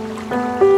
Música